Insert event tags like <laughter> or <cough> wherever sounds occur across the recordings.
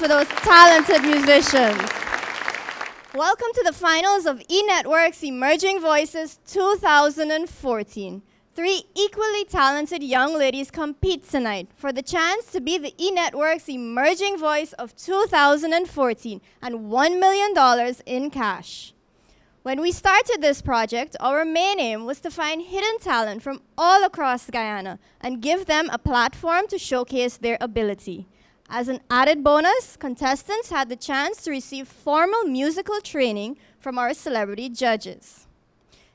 for those talented musicians. Welcome to the finals of E Network's Emerging Voices 2014. Three equally talented young ladies compete tonight for the chance to be the E Network's Emerging Voice of 2014 and $1 million in cash. When we started this project, our main aim was to find hidden talent from all across Guyana and give them a platform to showcase their ability. As an added bonus, contestants had the chance to receive formal musical training from our celebrity judges.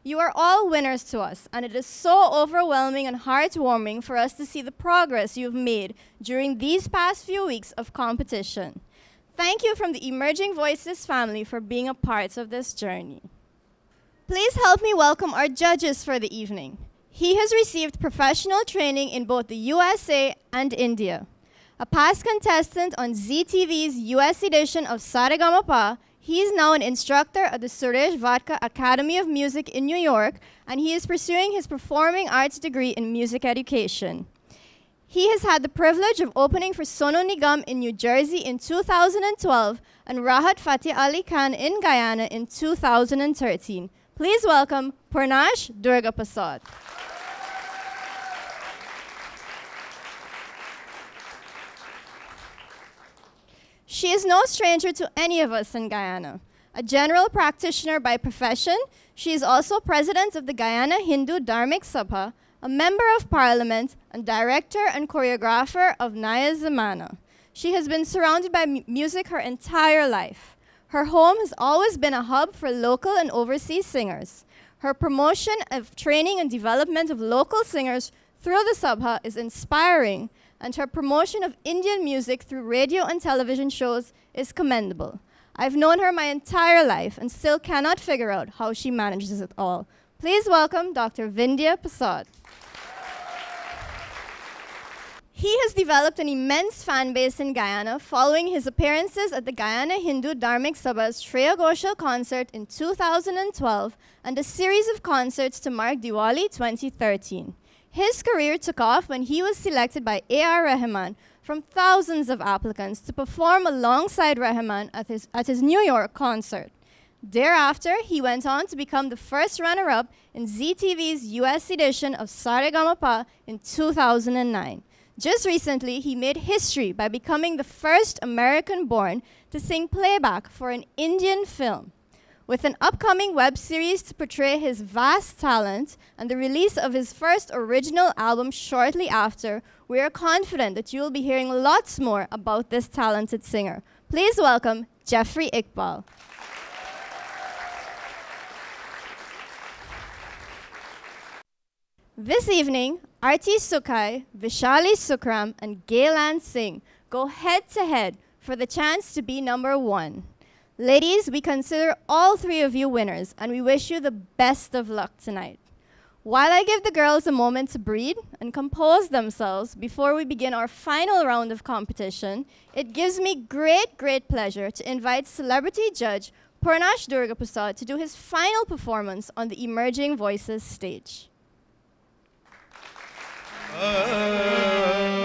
You are all winners to us, and it is so overwhelming and heartwarming for us to see the progress you've made during these past few weeks of competition. Thank you from the Emerging Voices family for being a part of this journey. Please help me welcome our judges for the evening. He has received professional training in both the USA and India. A past contestant on ZTV's US edition of Saregama he is now an instructor at the Suresh Wadkar Academy of Music in New York, and he is pursuing his performing arts degree in music education. He has had the privilege of opening for Sonu Nigam in New Jersey in 2012 and Rahat Fateh Ali Khan in Guyana in 2013. Please welcome Purnash Durgaprasad. She is no stranger to any of us in Guyana. A general practitioner by profession, she is also president of the Guyana Hindu Dharmic Sabha, a member of parliament, and director and choreographer of Naya Zamana. She has been surrounded by music her entire life. Her home has always been a hub for local and overseas singers. Her promotion of training and development of local singers through the Sabha is inspiring, and her promotion of Indian music through radio and television shows is commendable. I've known her my entire life and still cannot figure out how she manages it all. Please welcome Dr. Vindhya Persaud. He has developed an immense fan base in Guyana following his appearances at the Guyana Hindu Dharmic Sabha's Shreya Ghoshal concert in 2012 and a series of concerts to mark Diwali 2013. His career took off when he was selected by A.R. Rahman from thousands of applicants to perform alongside Rahman at his, at his New York concert. Thereafter, he went on to become the first runner-up in ZTV's US edition of Saregama in 2009. Just recently, he made history by becoming the first American born to sing playback for an Indian film. With an upcoming web series to portray his vast talent and the release of his first original album shortly after, we are confident that you will be hearing lots more about this talented singer. Please welcome Jeffrey Iqbal. This evening, Arti Sukai, Vaishali Sukram, and Gaylan Singh go head to head for the chance to be number one. Ladies, we consider all three of you winners, and we wish you the best of luck tonight. While I give the girls a moment to breathe and compose themselves before we begin our final round of competition, it gives me great, great pleasure to invite celebrity judge Purnash Durgaprasad to do his final performance on the Emerging Voices stage. Nere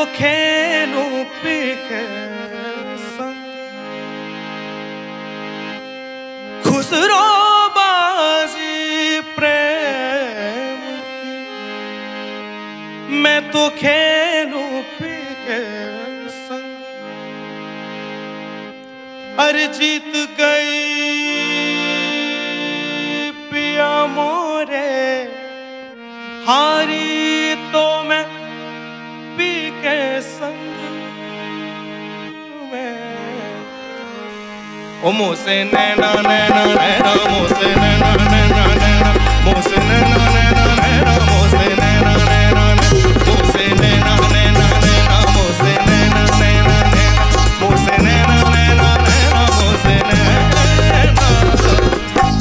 volcano picasa Khusro बाजी प्रेम की। मैं तो खेनू पिकसा अरे जीत ओ मोसे नैना नैना नैना मोसे नैना नैना नैना मोसे नैना नैना नैना मोसे नैना नैना मोसे नैना नैना नैना मोसे नैना नैना नैना मोसे नैना नैना नैना मोसे नैना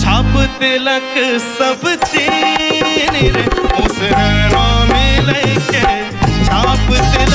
छाप तिलक सब चीनी रे उस नैना मिले के छाप तिलक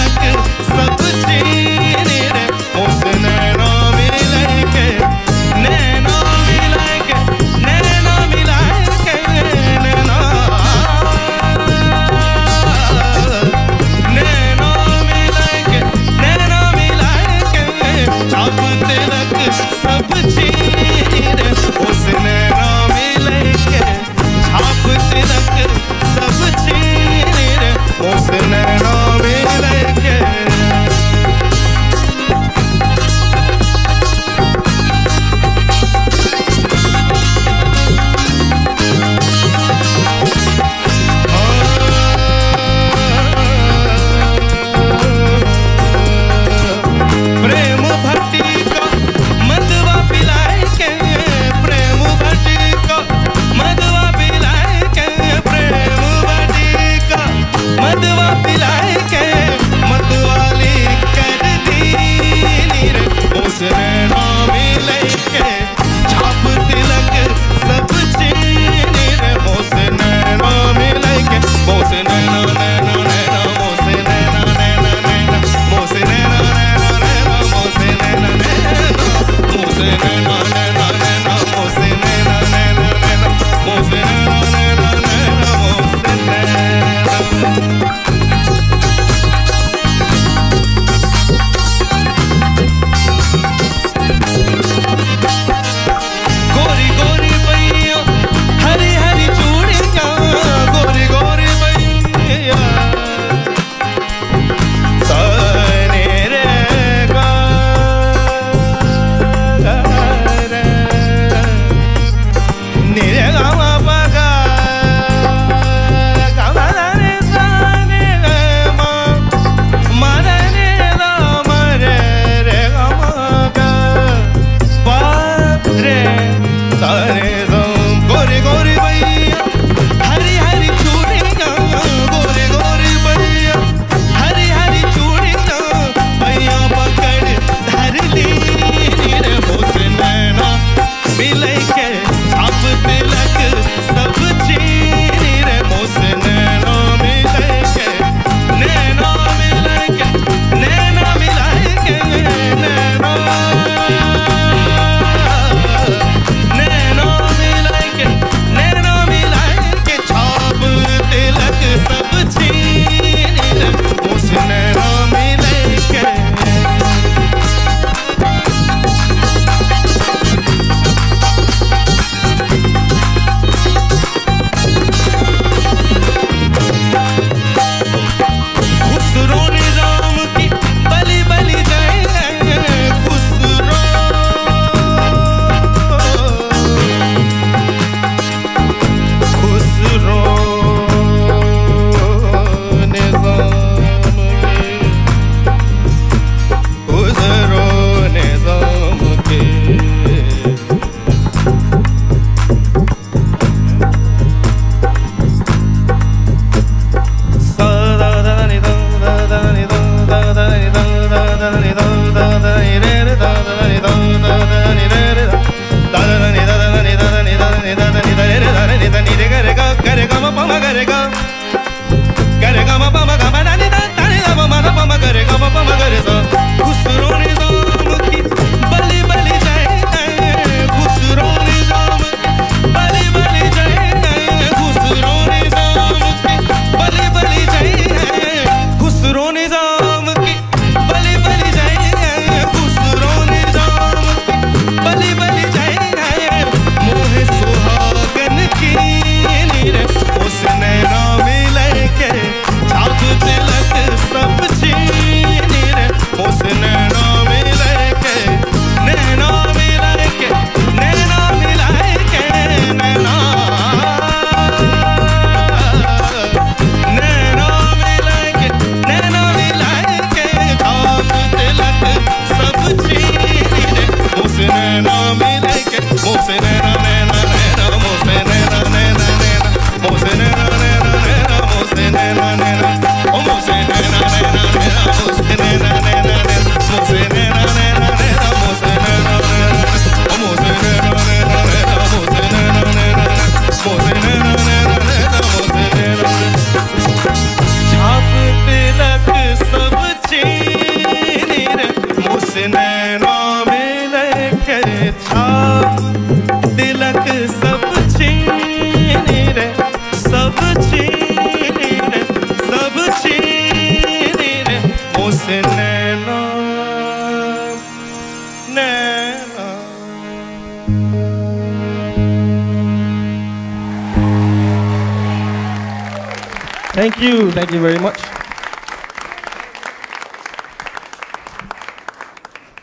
Thank you. Very much.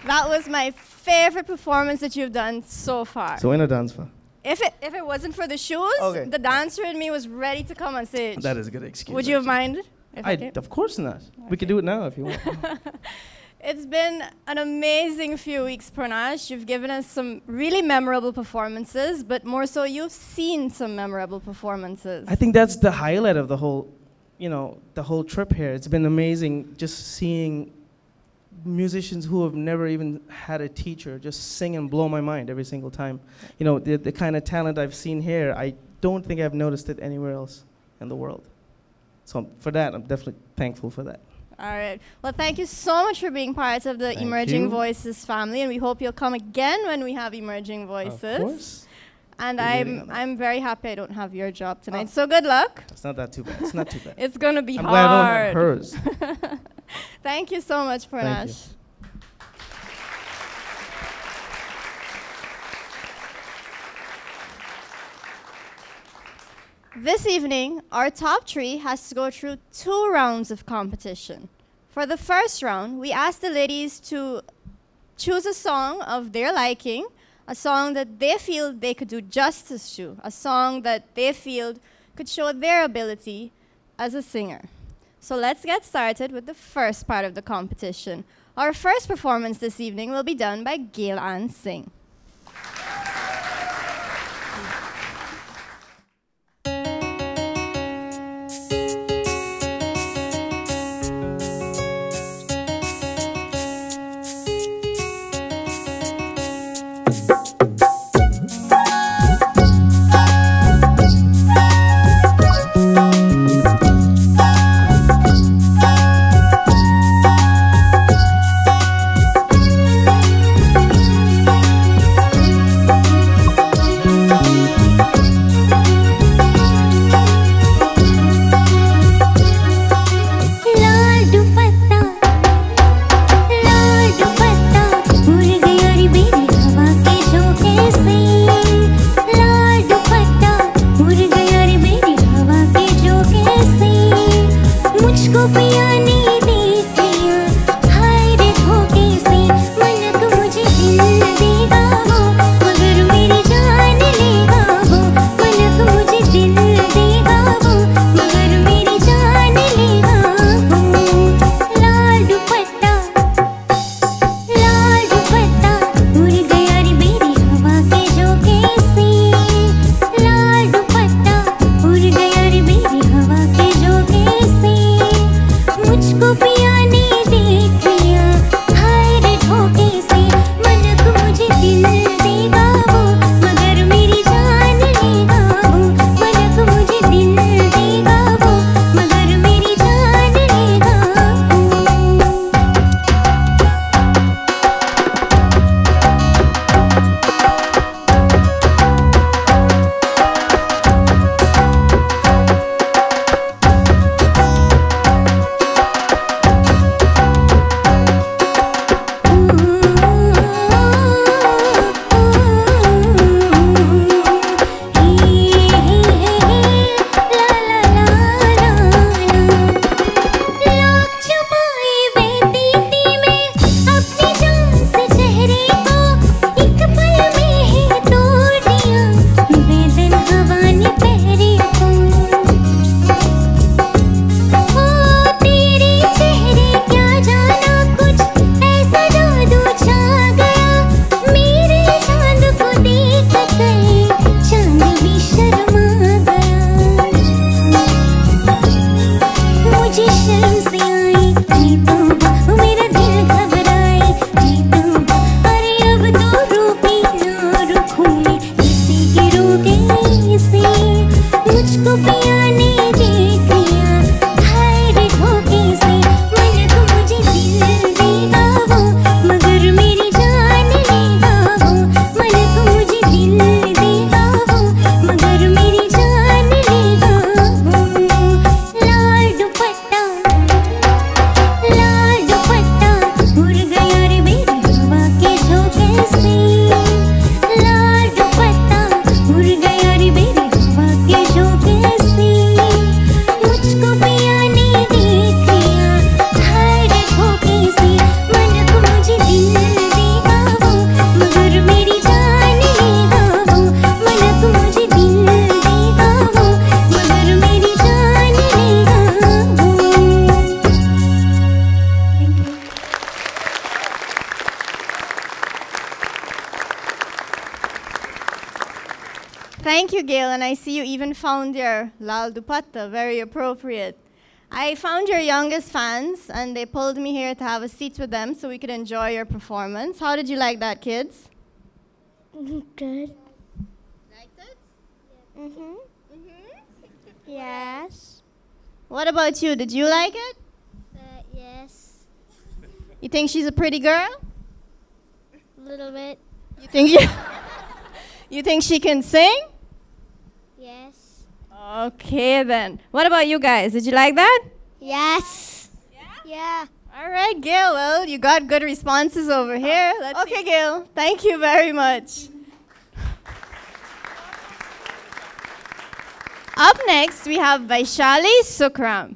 That was my favorite performance that you've done so far. So in a dance for if it if it wasn't for the shoes, Okay. the dancer in me was ready to come on stage. that is a good excuse. Would you have minded? I I, of course not. We could do it now if you want. <laughs> It's been an amazing few weeks, Purnash. You've given us some really memorable performances, but more so, you've seen some memorable performances. I think that's the highlight of the whole, you know, the whole trip here. It's been amazing just seeing musicians who have never even had a teacher just sing and blow my mind every single time. You know, the, the kind of talent I've seen here, I don't think I've noticed it anywhere else in the world. So for that, I'm definitely thankful for that. All right. Well, thank you so much for being part of the Thank Emerging you. Voices family, and we hope you'll come again when we have Emerging Voices. Of course. And I'm. I'm very happy I don't have your job tonight. Oh. So good luck. It's not that too bad. It's not too bad. <laughs> It's gonna be I'm glad I don't have hard. hers. <laughs> Thank you so much. Purnash. This evening, our top three has to go through two rounds of competition. For the first round, we asked the ladies to choose a song of their liking, a song that they feel they could do justice to, a song that they feel could show their ability as a singer. So let's get started with the first part of the competition. Our first performance this evening will be done by Gail Ann Singh. Found your Lal Dupatta, very appropriate. I found your youngest fans, and they pulled me here to have a seat with them so we could enjoy your performance. How did you like that, kids? <laughs> Good. Liked it? Mhm. Mm-hmm. Yes. What about you? Did you like it? Uh, yes. You think she's a pretty girl? A little bit. You think you, <laughs> you think she can sing? Okay then. What about you guys? Did you like that? Yes. Yeah. Yeah. All right, Gail. Well, you got good responses over oh, here. okay, Gail. Thank you very much. Up next, we have Vaishali Sukram.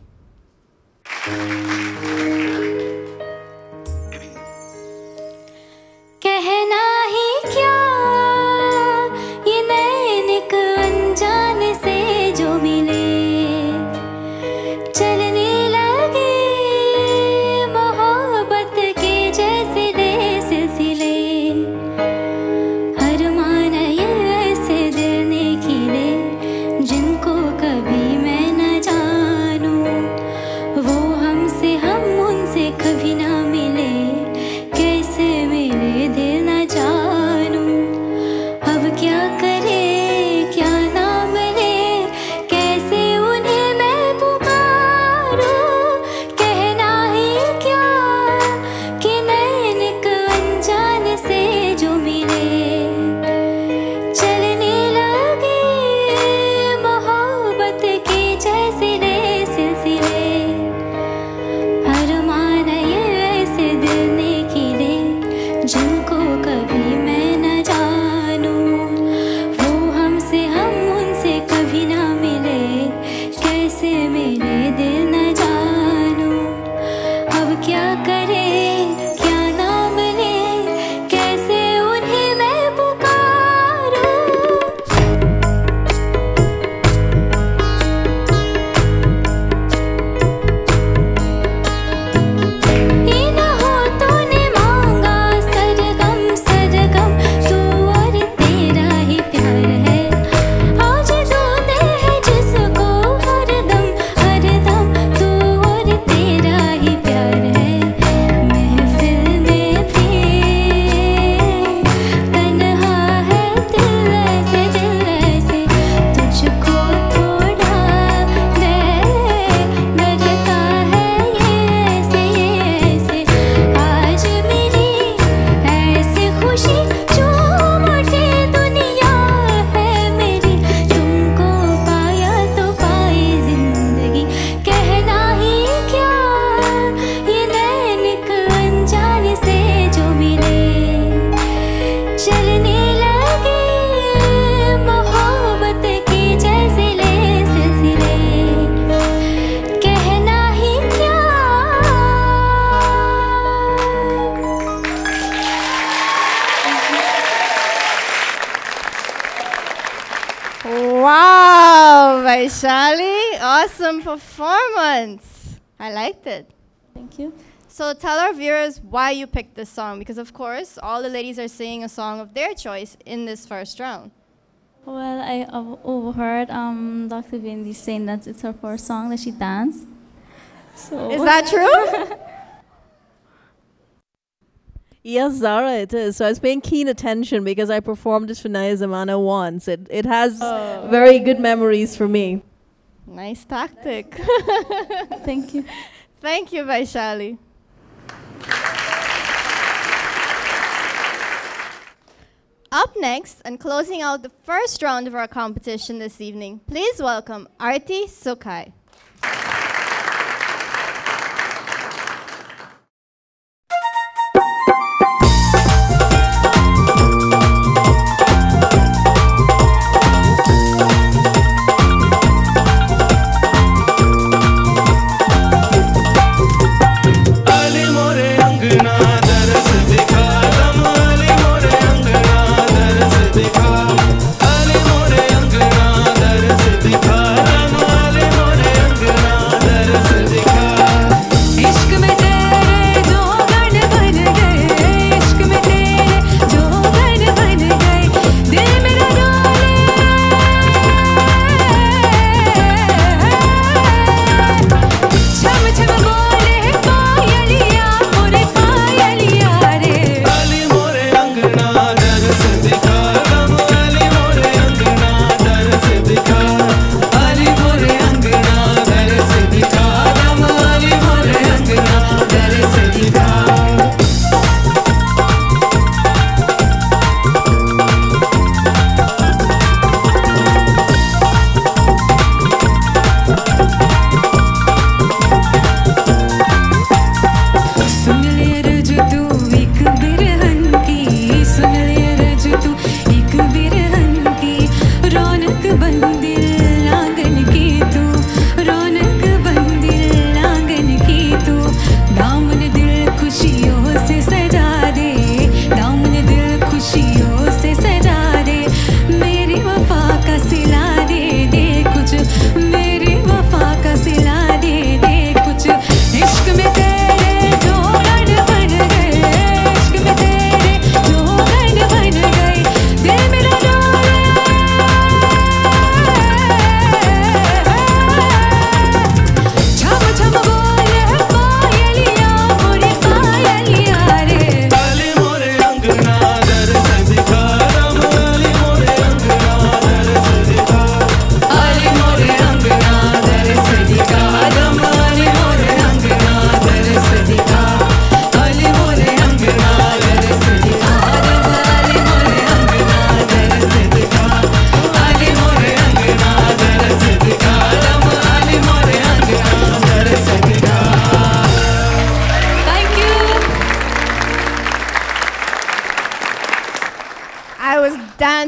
Performance. I liked it. Thank you. So tell our viewers why you picked this song because of course all the ladies are singing a song of their choice in this first round. Well, I overheard um, Dr. Bindi saying that it's her first song that she danced. So <laughs> Is that true? <laughs> Yes, Zahrah, it is. So I was paying keen attention because I performed it for Naya Zamana once. It, it has very good memories for me. Nice tactic. <laughs> Thank you. Thank you, Vaishali. Up next, and closing out the first round of our competition this evening, please welcome Arti Sukai.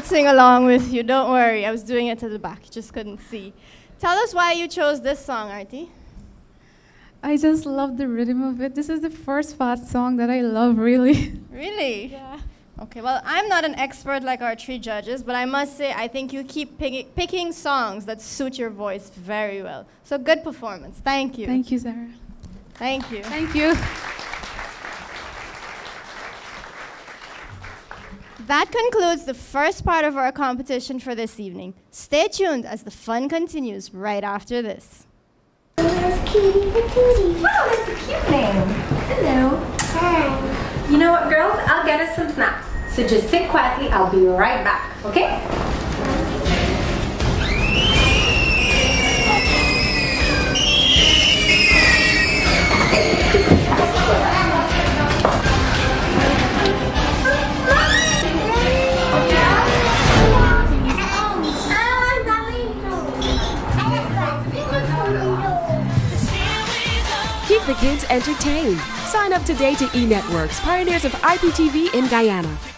Sing along with you. Don't worry. I was doing it to the back. Just couldn't see. Tell us why you chose this song, Arti. I just love the rhythm of it. This is the first fast song that I love, really. <laughs> Really? Yeah. Okay, well, I'm not an expert like our three judges, but I must say I think you keep picking, picking songs that suit your voice very well. So good performance. Thank you. Thank you, Zahrah. Thank you. Thank you. That concludes the first part of our competition for this evening. Stay tuned as the fun continues right after this. That's Cutie Patootie. Wow, that's a cute name. Hello. Hi. You know what, girls? I'll get us some snacks. So just sit quietly. I'll be right back, okay? Keep the kids entertained. Sign up today to eNetworks, pioneers of IPTV in Guyana.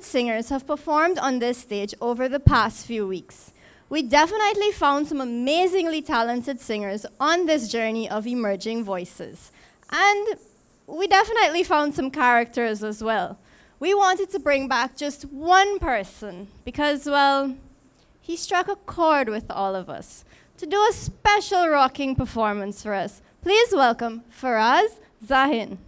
talented singers have performed on this stage over the past few weeks. We definitely found some amazingly talented singers on this journey of emerging voices. And we definitely found some characters as well. We wanted to bring back just one person because, well, he struck a chord with all of us to do a special rocking performance for us. Please welcome Faraz Zahin.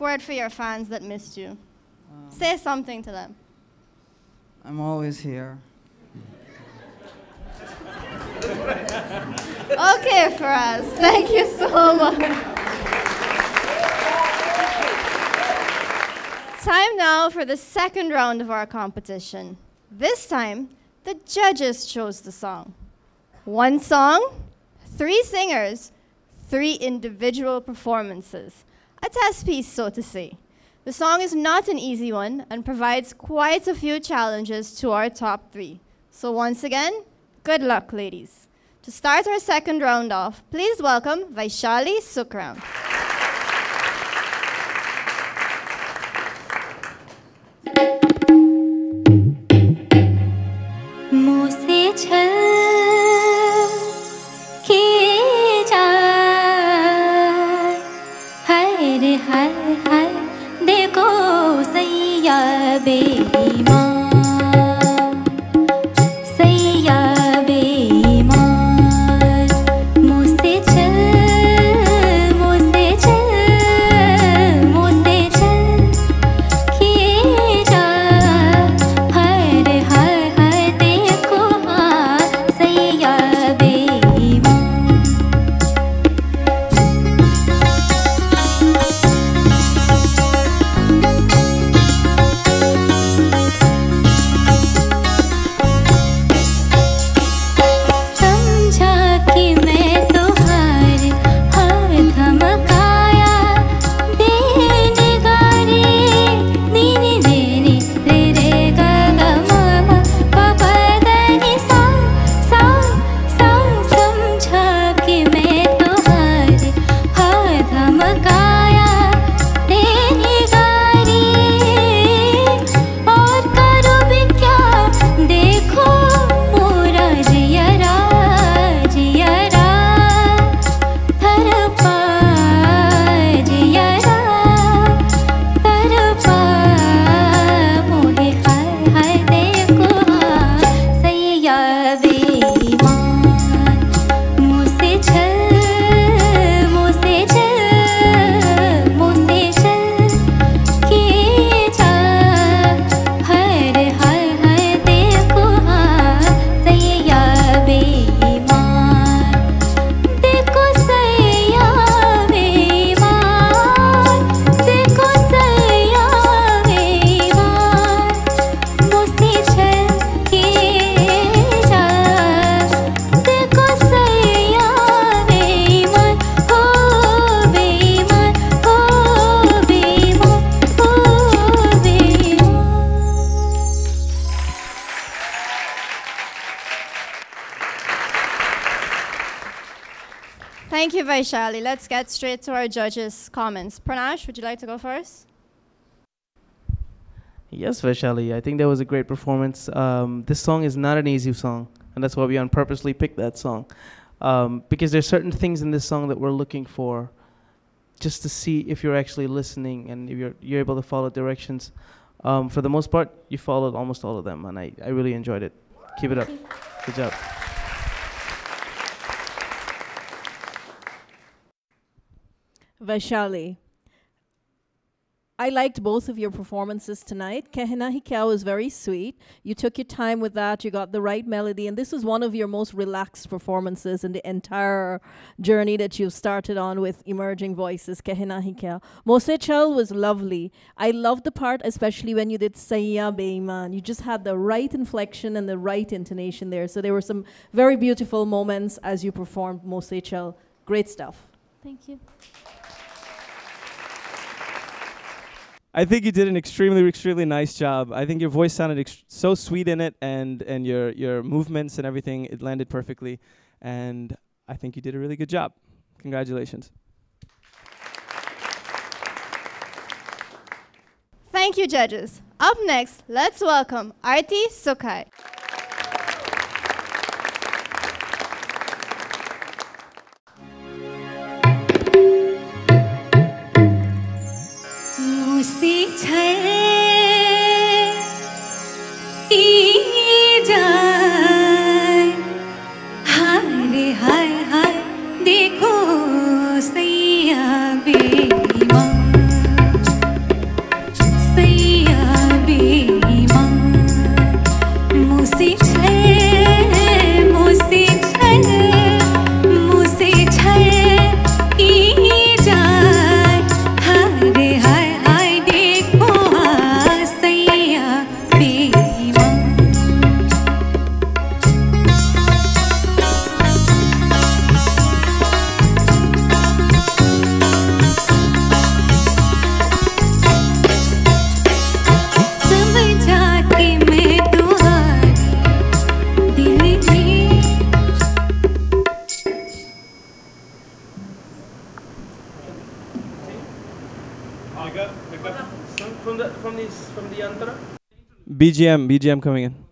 word for your fans that missed you. Um, Say something to them. I'm always here. okay, for us. Thank you so much. time now for the second round of our competition. This time, the judges chose the song. One song, three singers, three individual performances a test piece, so to say. The song is not an easy one and provides quite a few challenges to our top three. So once again, good luck, ladies. To start our second round off, please welcome Vaishali Sukram. You, Vaishali. Let's get straight to our judges' comments. Purnash, would you like to go first? Yes, Vaishali, I think that was a great performance. Um, this song is not an easy song, and that's why we on purposely picked that song. Um, because there's certain things in this song that we're looking for just to see if you're actually listening and if you're, you're able to follow directions. Um, for the most part, you followed almost all of them, and I, I really enjoyed it. Keep it up. Good job. Vaishali. I liked both of your performances tonight. Kehna Hi was very sweet. You took your time with that. You got the right melody, and this was one of your most relaxed performances in the entire journey that you've started on with Emerging Voices. Kehna Hi. Mose Chal was lovely. I loved the part, especially when you did Sayya Beiman. You just had the right inflection and the right intonation there. So there were some very beautiful moments as you performed Mose Chal. Great stuff. Thank you. I think you did an extremely, extremely nice job. I think your voice sounded ex- so sweet in it, and and your your movements and everything it landed perfectly, and I think you did a really good job. Congratulations. Thank you, judges. Up next, let's welcome Arti Sukai. छै ई BGM, BGM coming in.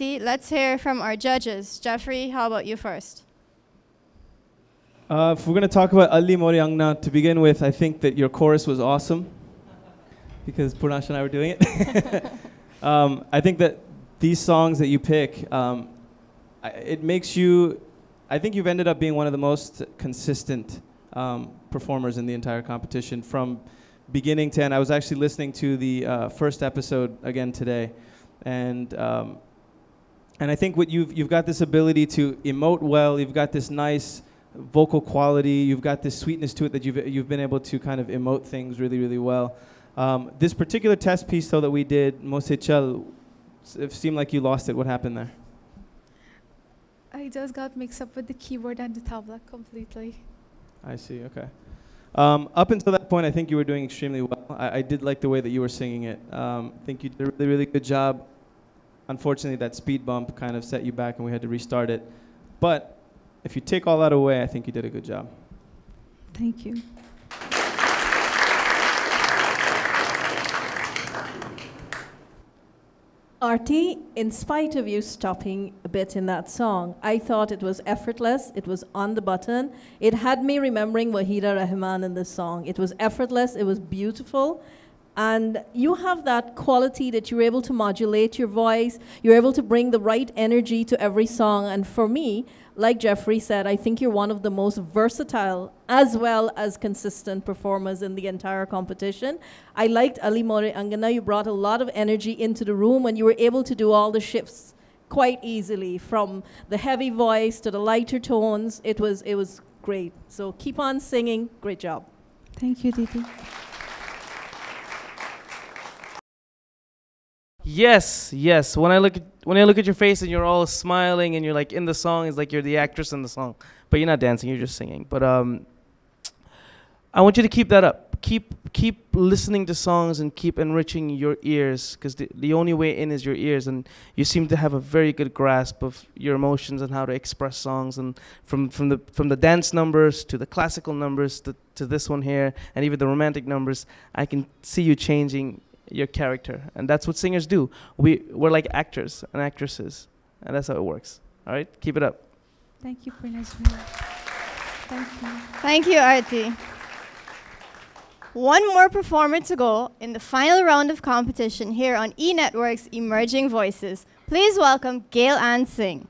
Let's hear from our judges. Jeffrey, how about you first? Uh, if we're going to talk about Ali Moriangna, to begin with, I think that your chorus was awesome because Purnash and I were doing it. <laughs> um, I think that these songs that you pick, um, I- it makes you, I think you've ended up being one of the most consistent um, performers in the entire competition from beginning to end. I was actually listening to the uh, first episode again today, and um, and I think what you've you've got this ability to emote well. You've got this nice vocal quality. You've got this sweetness to it that you've you've been able to kind of emote things really really well. Um, this particular test piece though that we did, Mosechal, it seemed like you lost it. What happened there? I just got mixed up with the keyboard and the tabla completely. I see. Okay. Um, up until that point, I think you were doing extremely well. I, I did like the way that you were singing it. Um, I think you did a really, really good job. Unfortunately, that speed bump kind of set you back, and we had to restart it. But if you take all that away, I think you did a good job. Thank you. Arti, in spite of you stopping a bit in that song, I thought it was effortless. It was on the button. It had me remembering Waheeda Rehman in this song. It was effortless. It was beautiful. And you have that quality that you're able to modulate your voice. You're able to bring the right energy to every song. And for me, like Jeffrey said, I think you're one of the most versatile as well as consistent performers in the entire competition. I liked Ali More Angana. You brought a lot of energy into the room and you were able to do all the shifts quite easily from the heavy voice to the lighter tones. It was, it was great. So keep on singing. Great job. Thank you, Didi. Yes, yes. When I look at when I look at your face and you're all smiling and you're like in the song, it's like you're the actress in the song, but you're not dancing. You're just singing. But um, I want you to keep that up. Keep keep listening to songs and keep enriching your ears because the, the only way in is your ears. And you seem to have a very good grasp of your emotions and how to express songs. And from from the from the dance numbers to the classical numbers to, to this one here and even the romantic numbers, I can see you changing your character, and that's what singers do. We we're like actors and actresses, and that's how it works. All right, keep it up. Thank you, Pranajni. Thank you. Thank you, Arti. One more performer to go in the final round of competition here on E Network's Emerging Voices. Please welcome Gail Ann Singh.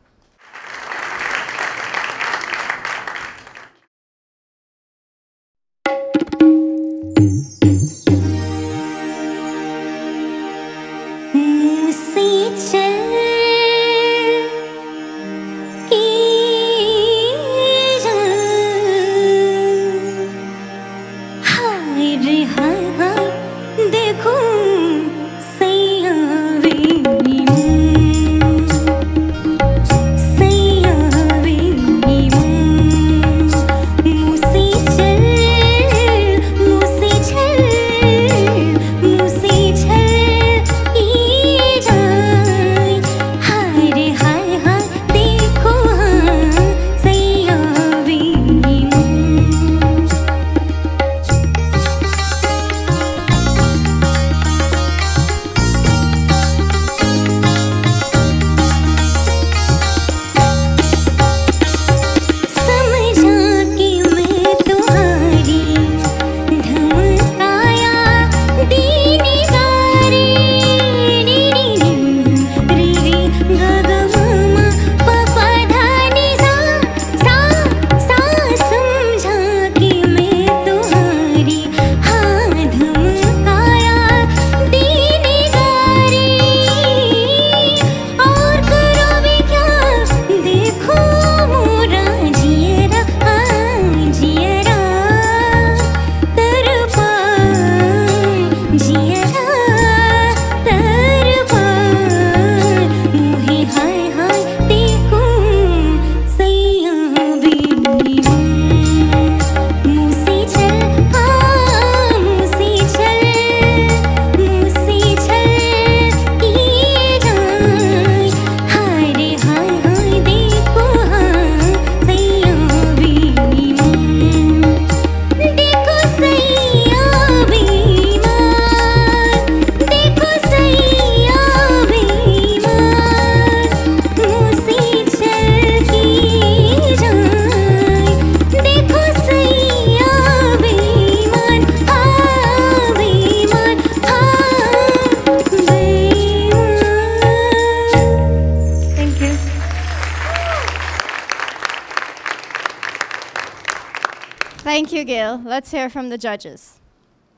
Let's hear from the judges.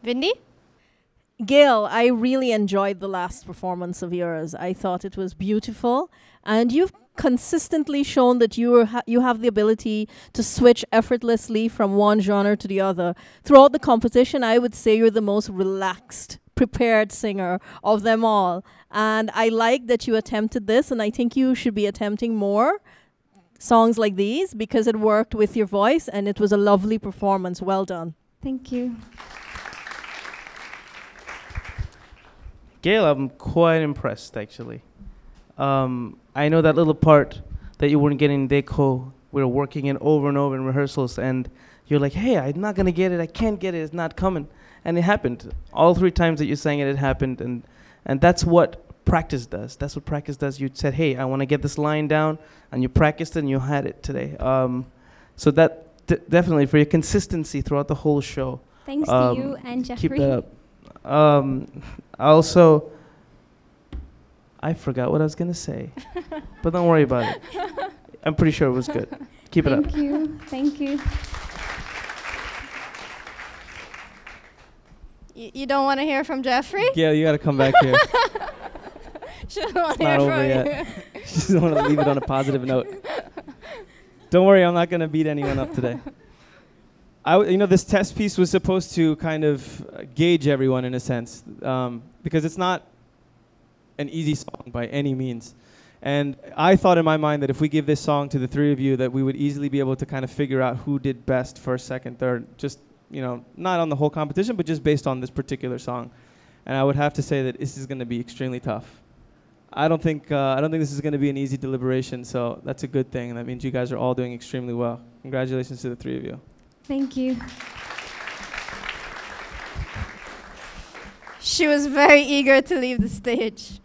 Vindi? Gail, I really enjoyed the last performance of yours. I thought it was beautiful. And you've consistently shown that you ha- you have the ability to switch effortlessly from one genre to the other. Throughout the competition, I would say you're the most relaxed, prepared singer of them all. And I like that you attempted this, and I think you should be attempting more songs like these because it worked with your voice and it was a lovely performance. Well done. Thank you. Gail, I'm quite impressed actually. Um, I know that little part that you weren't getting Dekho, we were working it over and over in rehearsals, and you're like, hey, I'm not gonna get it, I can't get it, it's not coming. And it happened. All three times that you sang it, it happened. And, and that's what practice does. That's what practice does. You said, hey, I wanna get this line down, and you practiced it and you had it today. Um, so that d- definitely for your consistency throughout the whole show. Thanks to um, you and Jeffrey. Keep Jeffrey. that up. Um, also, I forgot what I was gonna say, <laughs> but don't worry about it. I'm pretty sure it was good. Keep it up. Thank you. Thank you. You, you don't want to hear from Jeffrey? Yeah, you got to come back here. <laughs> she doesn't want It's to hear not from over you. yet. she doesn't want to leave it on a positive note. <laughs> Don't worry, I'm not going to beat anyone up today. I w- you know, this test piece was supposed to kind of uh, gauge everyone in a sense, um, because it's not an easy song by any means. And I thought in my mind that if we give this song to the three of you, that we would easily be able to kind of figure out who did best first, second, third, just, you know, not on the whole competition, but just based on this particular song. And I would have to say that this is going to be extremely tough. I don't think uh, I don't think this is going to be an easy deliberation, so that's a good thing. That means you guys are all doing extremely well. Congratulations to the three of you. Thank you. She was very eager to leave the stage.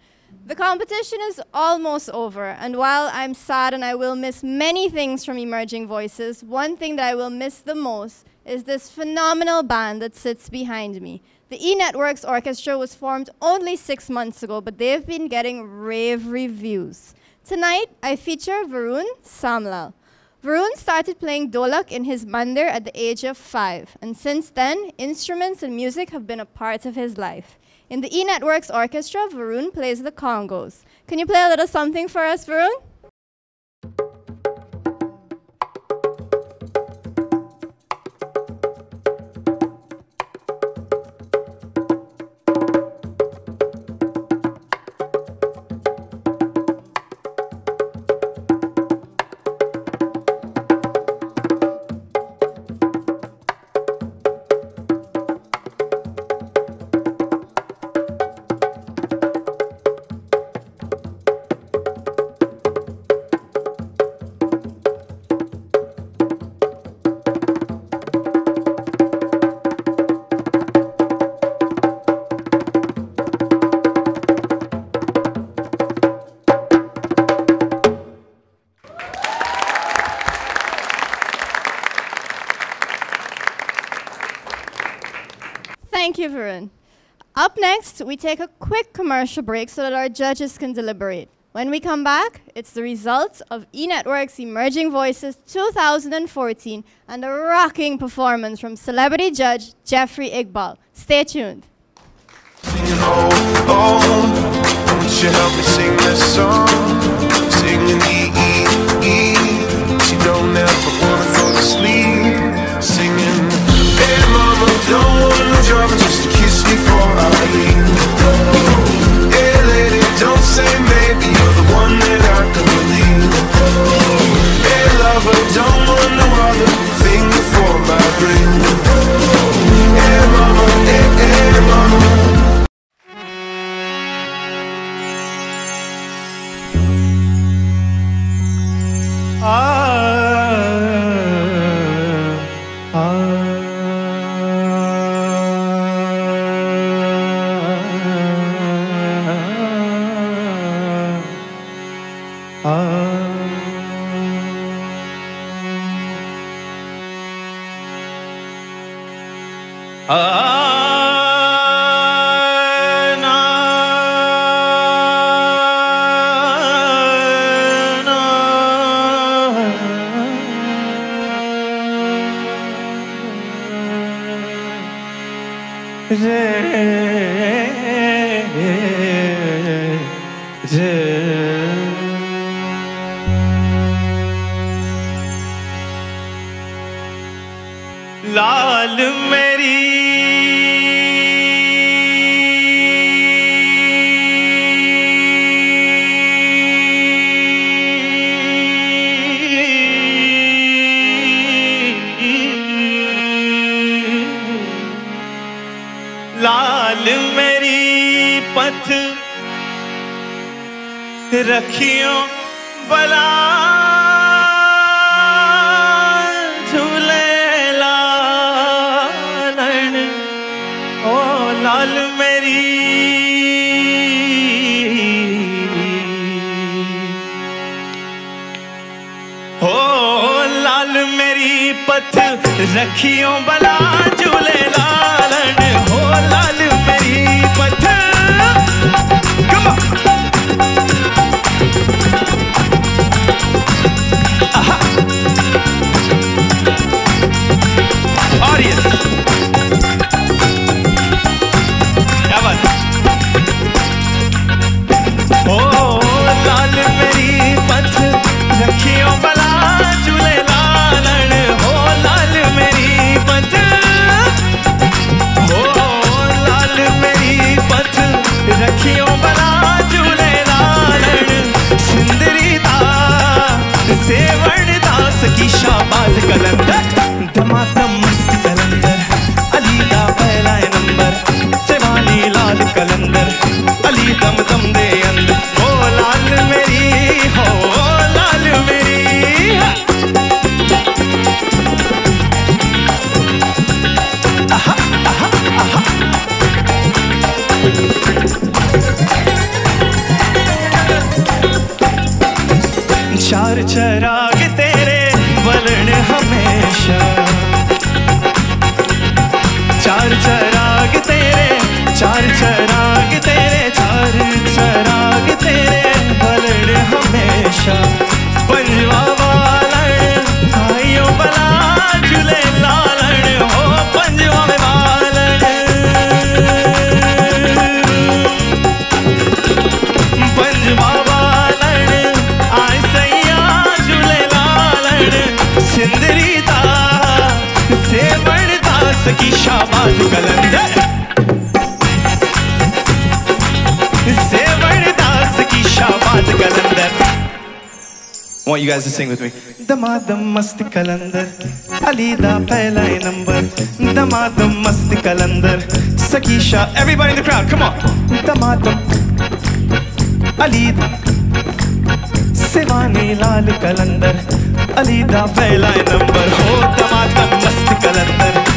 The competition is almost over, and while I'm sad and I will miss many things from Emerging Voices, one thing that I will miss the most is this phenomenal band that sits behind me. The E Networks Orchestra was formed only six months ago, but they've been getting rave reviews. Tonight, I feature Varun Samlal. Varun started playing dholak in his mandir at the age of five, and since then, instruments and music have been a part of his life. In the E Networks Orchestra, Varun plays the congos. Can you play a little something for us, Varun? Next, we take a quick commercial break so that our judges can deliberate. When we come back, it's the results of E Network's Emerging Voices 2014 and a rocking performance from celebrity judge Jeffrey Iqbal. Stay tuned. Don't wanna just before I leave. Hey lady, don't say maybe you're the one that I can believe. Hey lover, don't want no other thing before my ring. guys to sing with me. Damadam mast kalandar, Ali da pehla number. Damadam mast kalandar, Sakisha. Everybody in the crowd, come on. Damadam, Ali da, Sevani lal kalandar, Ali da pehla number. Oh, Ho damadam mast kalandar.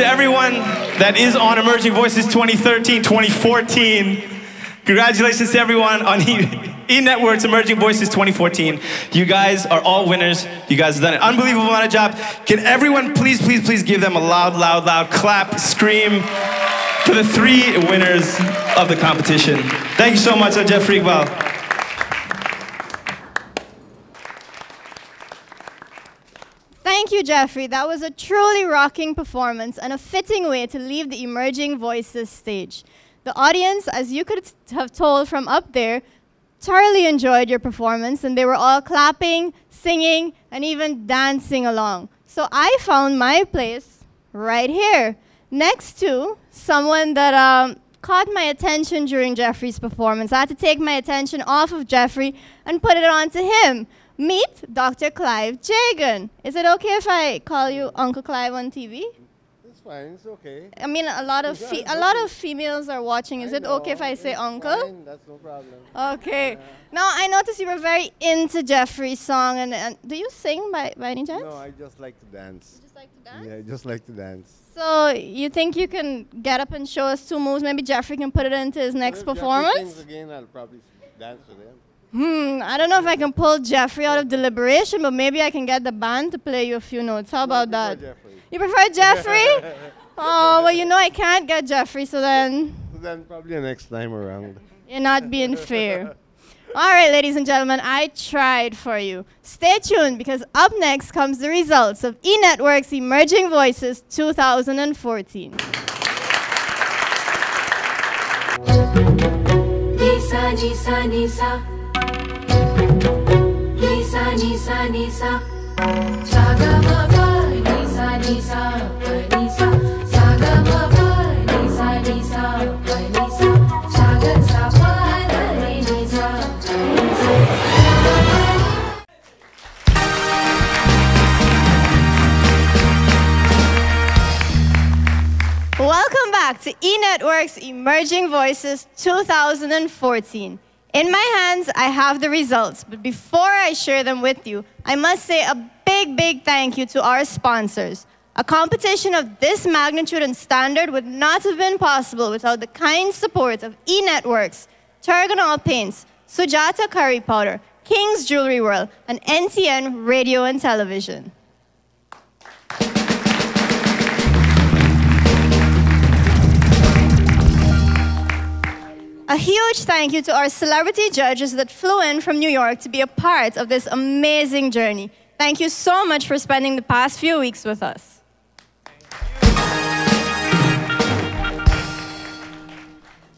To everyone that is on Emerging Voices 2013 2014. Congratulations to everyone on E, e Network's Emerging Voices 2014. You guys are all winners. You guys have done an unbelievable amount of job. Can everyone please, please, please give them a loud, loud, loud clap, scream for the three winners of the competition. Thank you so much, I'm Jeffrey Iqbal. Thank you, Jeffrey. That was a truly rocking performance and a fitting way to leave the Emerging Voices stage. The audience, as you could have told from up there, thoroughly enjoyed your performance and they were all clapping, singing, and even dancing along. So I found my place right here, next to someone that um, caught my attention during Jeffrey's performance. I had to take my attention off of Jeffrey and put it onto him. Meet Dr. Clive Jagan. Is it okay if I call you Uncle Clive on TV? It's fine. It's okay. I mean, a lot of fe- a lot of females are watching. Is I it okay if I say uncle? fine, That's no problem. Okay. Now I noticed you were very into Jeffrey's song, and, and do you sing by, by any chance? No, I just like to dance. You just like to dance? Yeah, I just like to dance. So you think you can get up and show us two moves? Maybe Jeffrey can put it into his next performance. again, I'll probably dance with him. Hmm. I don't know if I can pull Jeffrey out of deliberation, but maybe I can get the band to play you a few notes. How about that? Jeffrey. You prefer Jeffrey? <laughs> oh well, you know I can't get Jeffrey, so then then probably next time around. You're not being fair. All right, ladies and gentlemen, I tried for you. Stay tuned because up next comes the results of E Network's Emerging Voices 2014. Nisa, Nisa, Nisa. Ma, pa, Nisa, Nisa, pa, Nisa. Saga, ma, Nisa. Saga, sa, pa, Nisa. Welcome back to E Network's Emerging Voices 2014. In my hands, I have the results, but before I share them with you, I must say a big, big thank you to our sponsors. A competition of this magnitude and standard would not have been possible without the kind support of E Networks, Terganol Paints, Sujata Curry Powder, King's Jewelry World, and NTN Radio and Television. A huge thank you to our celebrity judges that flew in from New York to be a part of this amazing journey. Thank you so much for spending the past few weeks with us.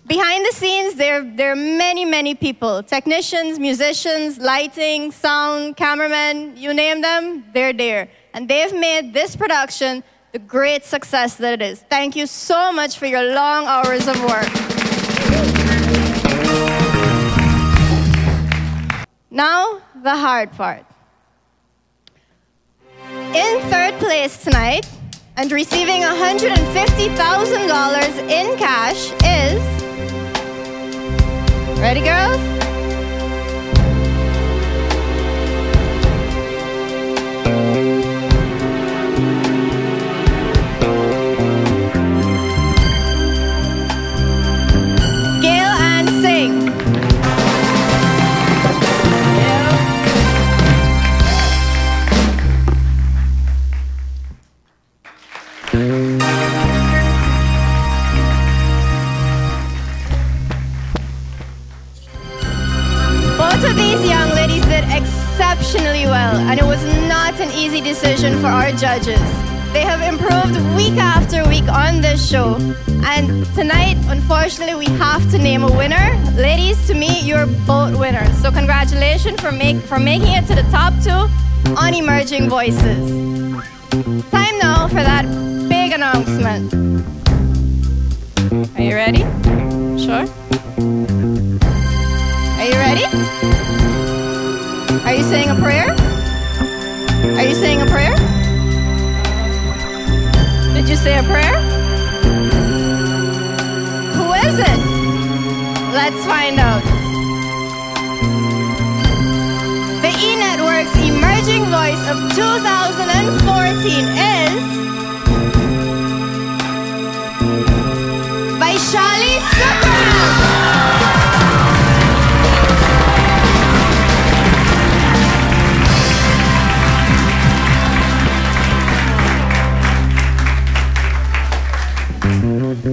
Behind the scenes, there, there are many, many people technicians, musicians, lighting, sound, cameramen, you name them, they're there. And they've made this production the great success that it is. Thank you so much for your long hours of work. Now, the hard part. In third place tonight and receiving $150,000 in cash is. Ready, girls? For our judges. They have improved week after week on this show, and tonight, unfortunately, we have to name a winner. Ladies, to me, you're both winners. So, congratulations for, make, for making it to the top two on Emerging Voices. Time now for that big announcement. Are you ready? Sure? Are you ready? Are you saying a prayer? Are you saying a prayer? Did you say a prayer? Who is it? Let's find out. The E Network's emerging voice of 2014 is Vaishali Subramanian. Our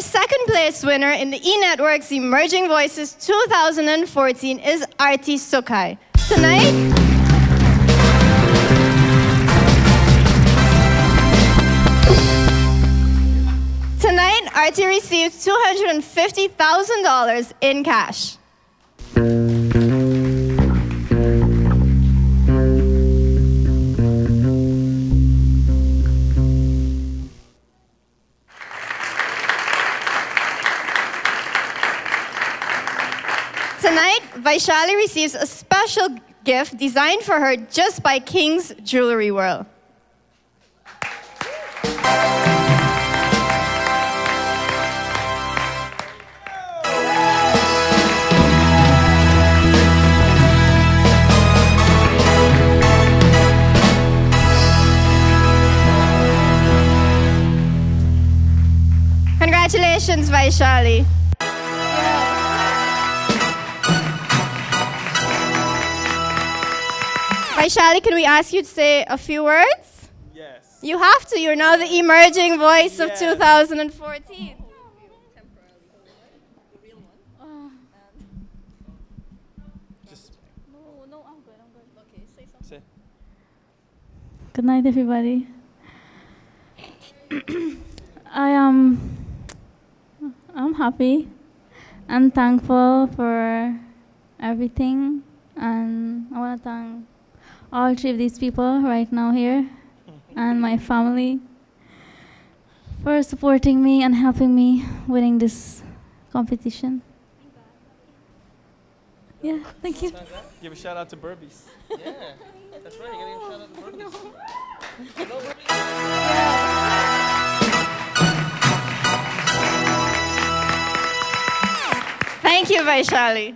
second place winner in the E Network's Emerging Voices 2014 is Arti Sukai. Tonight, Arti receives $250,000 in cash. Tonight, Vaishali receives a special gift designed for her just by King's Jewelry World. Congratulations, Vaishali. Vaishali, can we ask you to say a few words? Yes. You have to. You're now the emerging voice of 2014. Good I'm good. Okay, say something. Good night, everybody. <clears throat> I am. I'm happy and thankful for everything, and I want to thank all three of these people right now here, mm-hmm. and my family for supporting me and helping me winning this competition. Yeah, thank you. Give a shout out to Burbies. Yeah, that's right. You gotta give a shout out to Burbies. <laughs> Thank you, Vaishali.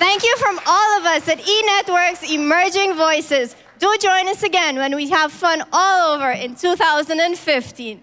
Thank you from all of us at E Network's Emerging Voices. Do join us again when we have fun all over in 2015.